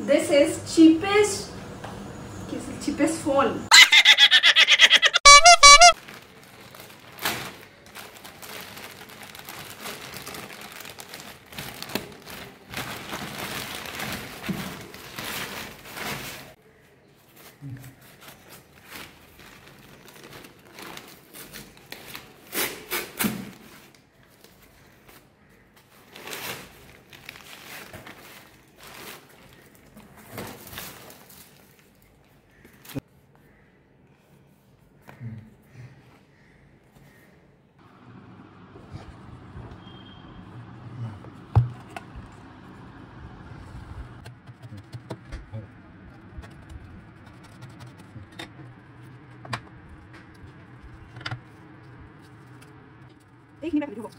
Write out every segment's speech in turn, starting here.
This is cheapest cheapest phone. ที่นี่แบ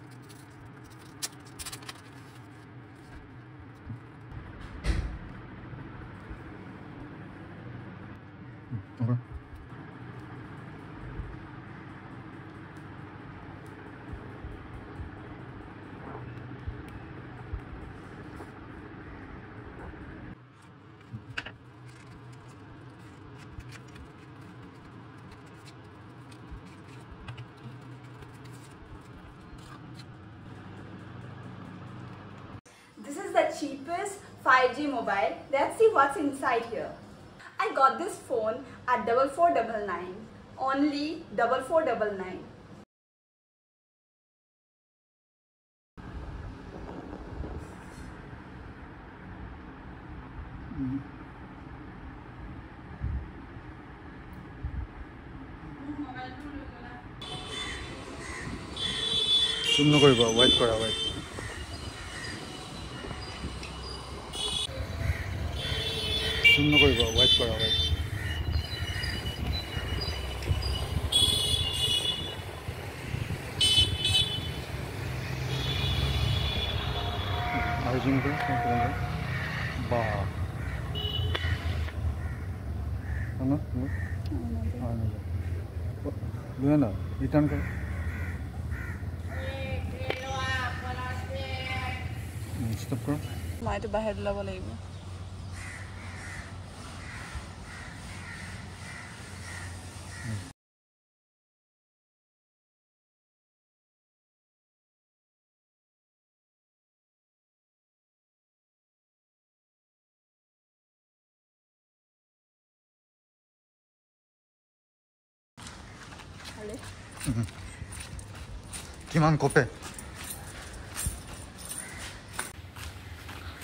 cheapest 5G mobile. Let's see what's inside here. I got this phone at double four double nine. Only double four double nine. Zoom নকৰিব white কৰা white zoom নকৰিব white কৰা white আৰু zoom কৰা বা লৈ না return কৰা ষ্টপ কৰা মইতো বাহিৰত ওলাব লাগিব 할래요? 김한 코페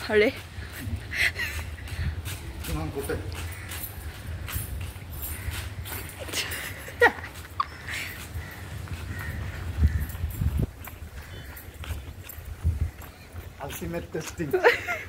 할래? 김한 코페 I'll see.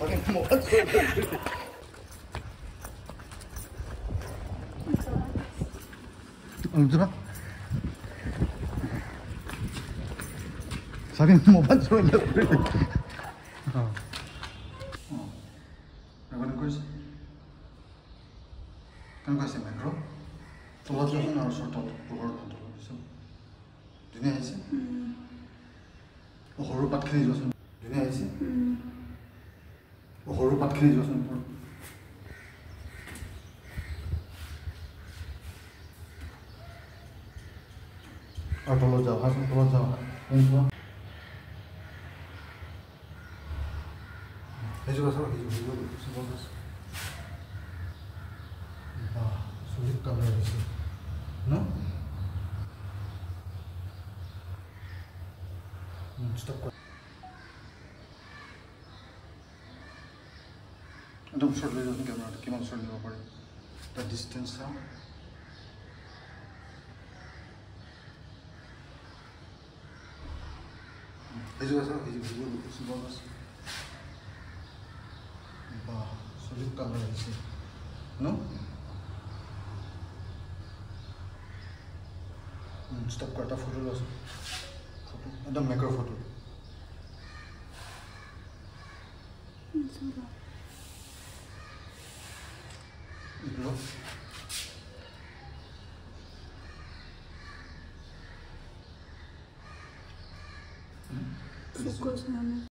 ধৰা চাগে মোবাইল অলপ ধৰা চাগে মোবাইল চলাই অঁ ৰেকৰ্ডিং কৰিছে কেনেকুৱা আছে মেঘ্ৰ তলত যোৱাচোন আৰু ওচৰত তলত পোহৰ তলত দিছোঁ ধুনীয়া আহিছে অ, সৰু পাতখিনি যোৱাচোন ধুনীয়া আহিছে 박근혜 조선 물론. 아, 돌로자, 화성 돌로자, 공수와. 해주가 살아 계시고, 이거 수고하셨어. 아, 솔직감을 해주세요. 응? 응, 지답과. एकदम शॉर्ट ले जाओ कैमरा किमान शॉर्ट लेवा पड़े द डिस्टेंस था এই যে স্যার এই যে ভিডিও দেখছি বড় আছে বাহ সলিড কালার আছে নো স্টপ কাটা ফটো আছে ফটো একদম ম্যাক্রো ফটো Угу. Вкусно.